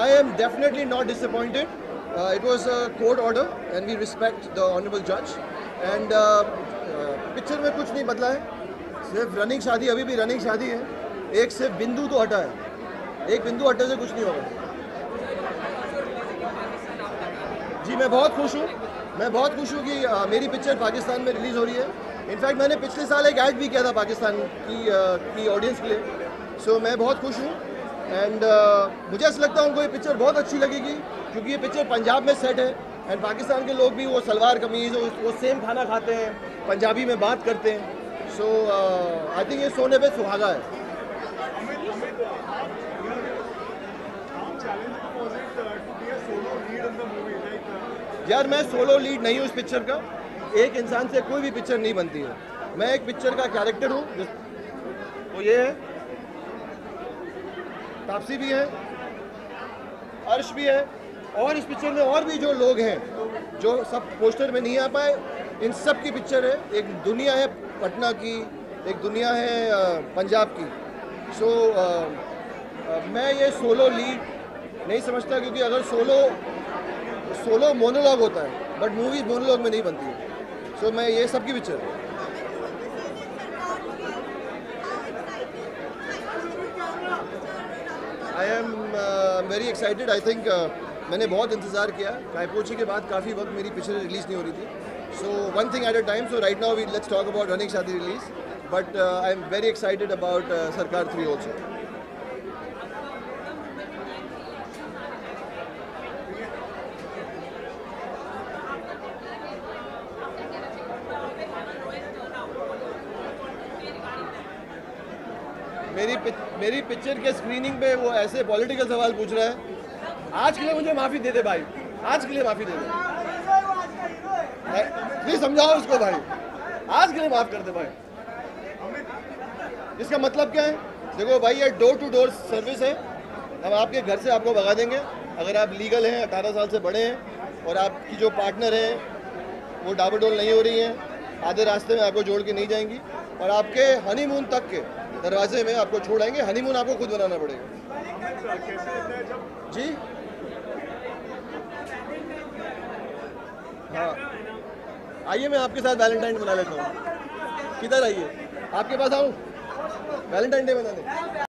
I am definitely not disappointed. Uh, it was a court order and we respect the honorable judge. And uh, uh, picture में कुछ नहीं बदला है। सिर्फ़ running शादी अभी भी रनिंग शादी है। एक सिर्फ़ बिंदु तो हटा है। एक बिंदु हटने से कुछ नहीं होगा। जी मैं बहुत खुश हूँ। मैं बहुत खुश हूँ कि uh, मेरी पिक्चर पाकिस्तान में रिलीज़ हो रही है। इनफैक्ट मैंने पिछले साल एक ऐड भी किया था पाकिस्तान की uh, ऑडियंस के लिए। सो so, मैं बहुत खुश हूँ। एंड uh, मुझे ऐसा लगता है उनको ये पिक्चर बहुत अच्छी लगेगी क्योंकि ये पिक्चर पंजाब में सेट है। एंड पाकिस्तान के लोग भी वो सलवार कमीज़ वो सेम खाना खाते हैं पंजाबी में बात करते हैं। सो आई थिंक ये सोने पे सुहागा है। यार मैं सोलो लीड नहीं हूँ इस पिक्चर का। एक इंसान से कोई भी पिक्चर नहीं बनती है। मैं एक पिक्चर का कैरेक्टर हूँ वो ये है। तापसी भी है अर्श भी है और इस पिक्चर में और भी जो लोग हैं जो सब पोस्टर में नहीं आ पाए इन सब की पिक्चर है। एक दुनिया है पटना की एक दुनिया है पंजाब की। सो so, मैं ये सोलो लीड नहीं समझता क्योंकि अगर सोलो सोलो मोनोलॉग होता है बट मूवीज़ मोनोलॉग में नहीं बनती। है सो so, मैं ये सब की पिक्चर है I am very excited I think मैंने बहुत इंतज़ार किया। कायपोची के बाद काफ़ी वक्त मेरी पिक्चर रिलीज़ नहीं हो रही थी। So one thing at a time so right now we let's talk about running Shaadi release but I am very excited about Sarkar three also मेरी मेरी पिक्चर के स्क्रीनिंग पे वो ऐसे पॉलिटिकल सवाल पूछ रहा है। आज के लिए मुझे माफ़ी दे दे भाई। आज के लिए माफ़ी दे दे। प्लीज़ समझाओ उसको भाई। आज के लिए माफ़ कर दे भाई। इसका मतलब क्या है? देखो भाई, ये डोर टू डोर सर्विस है। हम आपके घर से आपको भगा देंगे। अगर आप लीगल हैं, अठारह साल से बड़े हैं, और आपकी जो पार्टनर है, वो डाबाडोल नहीं हो रही हैं, आधे रास्ते में आपको जोड़ के नहीं जाएँगी। और आपके हनीमून तक के दरवाजे में आपको छोड़ेंगे हनीमून आपको खुद बनाना पड़ेगा। जी? हाँ। आइए, मैं आपके साथ वैलेंटाइन बना लेता हूँ। किधर आइए? आपके पास आऊँ? वैलेंटाइन डे बनाने